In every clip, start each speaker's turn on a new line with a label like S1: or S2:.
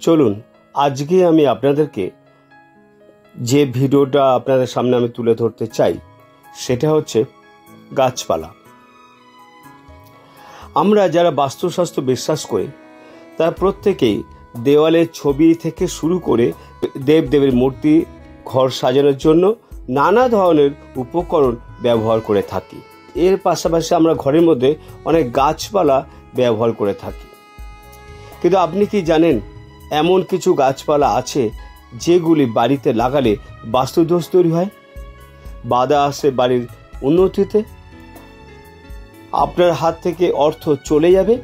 S1: চলুন, আজকে আমি আপনাদেরকে যে ভিডিওটা আপনাদের সামনে আমি তুলে ধরতে চাই, সেটা হচ্ছে গাছপালা। আমরা যারা বাস্তুশাস্ত্র বিশ্বাস করি, তারা প্রত্যেকেই দেওয়ালের ছবি থেকে শুরু করে দেবদেবের মূর্তি, ঘর সাজানোর জন্য নানা ধরনের উপকরণ ব্যবহার করে থাকি। এর পাশাপাশি আমরা ঘরের মধ্যে অনেক গাছপালা ব্যবহার করে থাকি। কিন্তু আপনি কি জানেন এমন কিছু গাছপালা আছে যেগুলি বাড়িতে লাগালে বাস্তুদোষ তৈরি হয়। বাধা আসে বাড়ির উন্নতিতে। আপনার হাত থেকে অর্থ চলে যাবে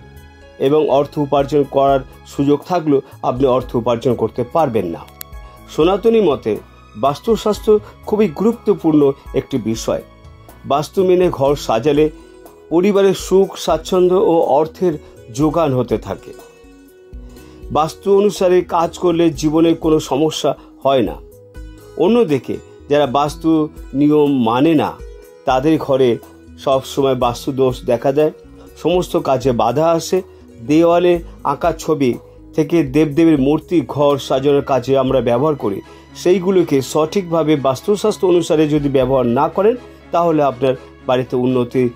S1: এবং অর্থ উপার্জন করার সুযোগ থাকলেও আপনি অর্থ উপার্জন করতে পারবেন না। সনাতনী মতে বাস্তুশাস্ত্র খুবই গুরুত্বপূর্ণ একটি বিষয়। বাস্তু মেনে ঘর সাজালে পরিবারের সুখ, স্বাচ্ছন্দ্য ও অর্থের যোগান হতে থাকে। বাস্তু অনুসারে কাজ করলে জীবনে কোনো সমস্যা হয় না। অন্যদিকে, যারা বাস্তু নিয়ম মানে না, তাদের ঘরে সব সময় বাস্তু দোষ দেখা দেয়। সমস্ত কাজে বাধা আসে। দেওয়ালে আঁকা ছবি থেকে দেবদেবীর মূর্তি, ঘর সাজানোর কাজে আমরা ব্যবহার করি। সেইগুলোকে সঠিকভাবে বাস্তুশাস্ত্র অনুসারে যদি ব্যবহার না করেন, তাহলে আপনার বাড়িতে উন্নতি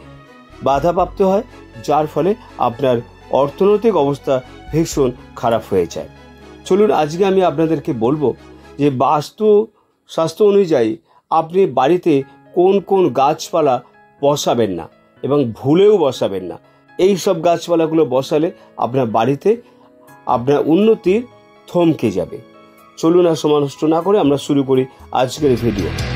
S1: বাধাপ্রাপ্ত হয়। যার ফলে আপনার অর্থনৈতিক অবস্থা ভীষণ খারাপ হয়ে যায়। চলুন আজকে আমি আপনাদেরকে বলব যে বাস্তু স্বাস্থ্য অনুযায়ী আপনি বাড়িতে কোন কোন গাছপালা বসাবেন না এবং ভুলেও বসাবেন না। এই সব গাছপালাগুলো বসালে আপনার বাড়িতে আপনার উন্নতির থমকে যাবে। চলুন আর সময় নষ্ট না করে আমরা শুরু করি আজকের ভিডিও।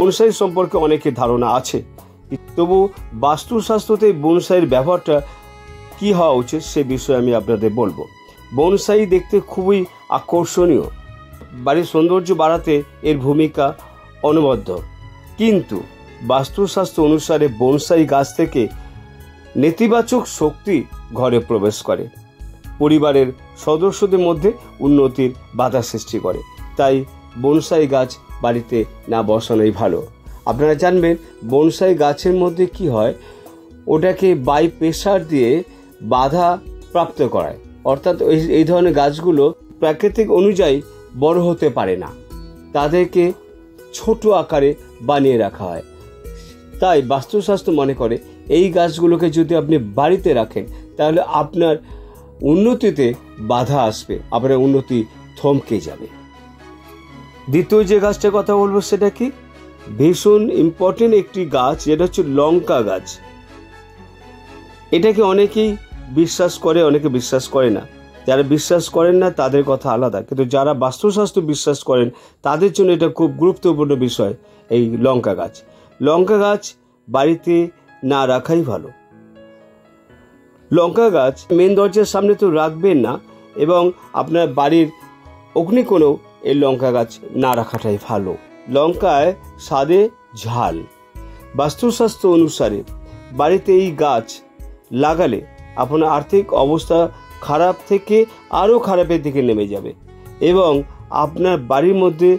S1: বনসাই সম্পর্কে অনেকের ধারণা আছে। তবু বাস্তুশাস্ত্রতে বনসাইয়ের ব্যবহারটা কি হওয়া উচিত সে বিষয়ে আমি আপনাদের বলব। বনসাই দেখতে খুবই আকর্ষণীয়। বাড়ির সৌন্দর্য বাড়াতে এর ভূমিকা অনবদ্য। কিন্তু বাস্তুশাস্ত্র অনুসারে বনসাই গাছ থেকে নেতিবাচক শক্তি ঘরে প্রবেশ করে। পরিবারের সদস্যদের মধ্যে উন্নতির বাধা সৃষ্টি করে। তাই বনসাই গাছ বাড়িতে না বসানোই ভালো। আপনারা জানবেন, বনসাই গাছের মধ্যে কি হয়, ওটাকে বাই প্রেশার দিয়ে বাধা প্রাপ্ত করায়। অর্থাৎ এই ধরনের গাছগুলো প্রাকৃতিক অনুযায়ী বড় হতে পারে না। তাদেরকে ছোট আকারে বানিয়ে রাখা হয়। তাই বাস্তুশাস্ত্র মনে করে, এই গাছগুলোকে যদি আপনি বাড়িতে রাখেন, তাহলে আপনার উন্নতিতে বাধা আসবে, আপনার উন্নতি থমকে যাবে। দ্বিতীয় যে গাছটার কথা বলব সেটা কি? ভীষণ ইম্পর্টেন্ট একটি গাছ, যেটা হচ্ছে লঙ্কা গাছ। এটাকে অনেকেই বিশ্বাস করে, অনেকে বিশ্বাস করে না। যারা বিশ্বাস করেন না, তাদের কথা আলাদা। কিন্তু যারা বাস্তুশাস্ত্র বিশ্বাস করেন, তাদের জন্য এটা খুব গুরুত্বপূর্ণ বিষয়, এই লঙ্কা গাছ। লঙ্কা গাছ বাড়িতে না রাখাই ভালো। লঙ্কা গাছ মেন দরজার সামনে তো রাখবেন না, এবং আপনার বাড়ির অগ্নিকোণেও এই লঙ্কা গাছ না রাখাটাই ভালো। লঙ্কায় স্বাদে ঝাল। বাস্তুশাস্ত্র অনুসারে বাড়িতে এই গাছ লাগালে আপনার আর্থিক অবস্থা খারাপ থেকে আরও খারাপের দিকে নেমে যাবে এবং আপনার বাড়ির মধ্যে,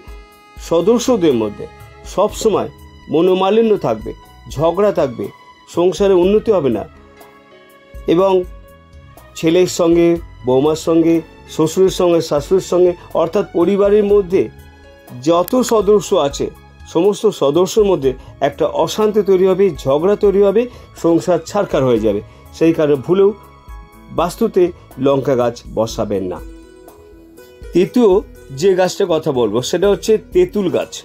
S1: সদস্যদের মধ্যে সবসময় মনোমালিন্য থাকবে, ঝগড়া থাকবে, সংসারে উন্নতি হবে না এবং ছেলের সঙ্গে, বৌমার সঙ্গে শ্বশুরের সঙ্গে, শাশুড়ির সঙ্গে, অর্থাৎ পরিবারের মধ্যে যত সদস্য আছে, সমস্ত সদস্যর মধ্যে একটা অশান্তি তৈরি হবে, ঝগড়া তৈরি হবে, সংসার ছাড়কার হয়ে যাবে। সেই কারণে ভুলেও বাস্তুতে লঙ্কা গাছ বসাবেন না। তৃতীয় যে গাছটা কথা বলব, সেটা হচ্ছে তেঁতুল গাছ।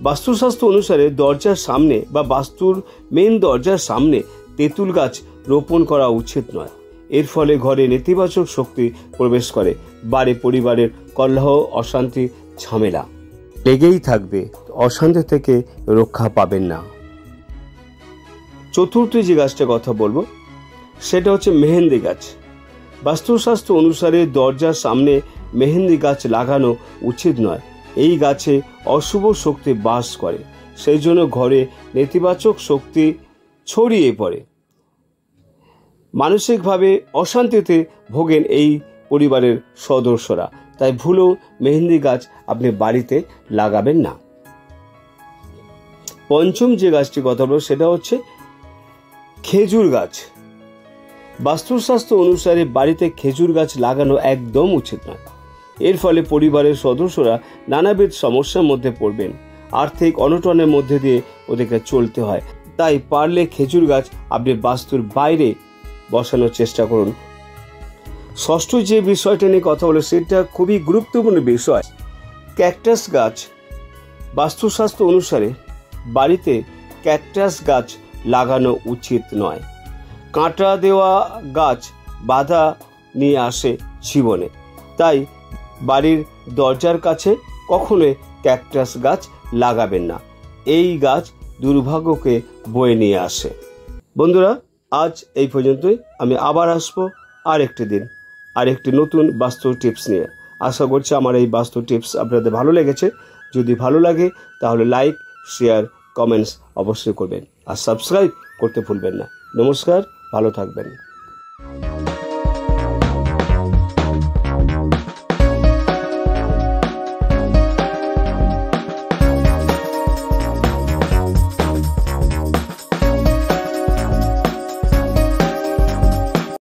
S1: বাস্তুশাস্ত্র অনুসারে দরজার সামনে বা বাস্তুর মেন দরজার সামনে তেঁতুল গাছ রোপণ করা উচিত নয়। এর ফলে ঘরে নেতিবাচক শক্তি প্রবেশ করে। বাড়ি পরিবারের কলহ, অশান্তি, ঝামেলা। লেগেই থাকবে, অশান্তি থেকে রক্ষা পাবেন না। চতুর্থ যে গাছটা কথা বলব, সেটা হচ্ছে মেহেন্দি গাছ। বাস্তুশাস্ত্র অনুসারে দরজার সামনে মেহেন্দি গাছ লাগানো উচিত নয়। এই গাছে অশুভ শক্তি বাস করে। সেই জন্য ঘরে নেতিবাচক শক্তি ছড়িয়ে পড়ে। মানসিকভাবে অশান্তিতে ভোগেন এই পরিবারের সদস্যরা। তাই ভুলেও মেহেন্দি গাছ আপনি বাড়িতে লাগাবেন না। পঞ্চম যে গাছটি কথা বলব, সেটা হচ্ছে খেজুর গাছ। বাস্তুশাস্ত্র অনুসারে বাড়িতে খেজুর গাছ লাগানো একদম উচিত নয়। এর ফলে পরিবারের সদস্যরা নানাবিধ সমস্যার মধ্যে পড়বেন। আর্থিক অনটনের মধ্যে দিয়ে ওদেরকে চলতে হয়। তাই পারলে খেজুর গাছ আপনি বাস্তুর বাইরে বসানোর চেষ্টা করুন। ষষ্ঠ যে বিষয়টা নিয়ে কথা বলে সেটা খুবই গুরুত্বপূর্ণ বিষয়। ক্যাকটাস গাছ বাস্তুশাস্ত্র অনুসারে বাড়িতে ক্যাকটাস গাছ লাগানো উচিত নয়। কাঁটা দেওয়া গাছ বাধা নিয়ে আসে জীবনে। তাই বাড়ির দরজার কাছে কখনোই ক্যাকটাস গাছ লাগাবেন না। এই গাছ দুর্ভাগ্যকে বয়ে নিয়ে আসে। বন্ধুরা আজ এই পর্যন্তই। আমি আবার আসব আর একটি দিন আর একটি নতুন বাস্তু টিপস নিয়ে। আশা করছি আমার এই বাস্তু টিপস আপনাদের ভালো লেগেছে। যদি ভালো লাগে, তাহলে লাইক, শেয়ার, কমেন্টস অবশ্যই করবেন। আর সাবস্ক্রাইব করতে ভুলবেন না। নমস্কার, ভালো থাকবেন।